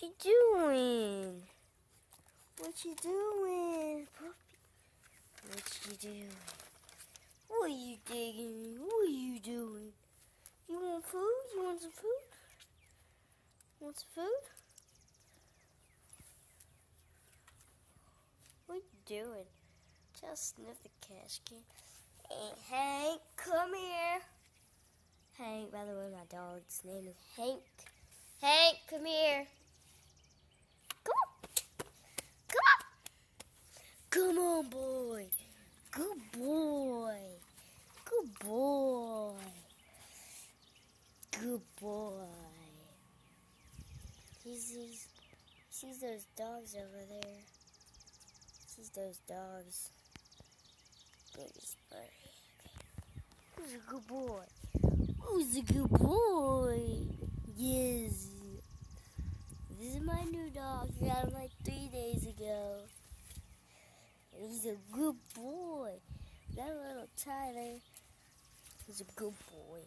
What you doing? What you doing, puppy? What you doing? What are you digging? What are you doing? You want food? You want some food? Want some food? What are you doing? Just sniff the cash can. Hey, Hank, come here. Hank, by the way, my dog's name is Hank. Hank, come here. Come on. Come on. On, boy. Good boy. Good boy. Good boy. He sees, those dogs over there. Sees those dogs. Who's a good boy? Who's a good boy? Yes. This is my new dog. I got him like a good boy. That little Tyler is a good boy.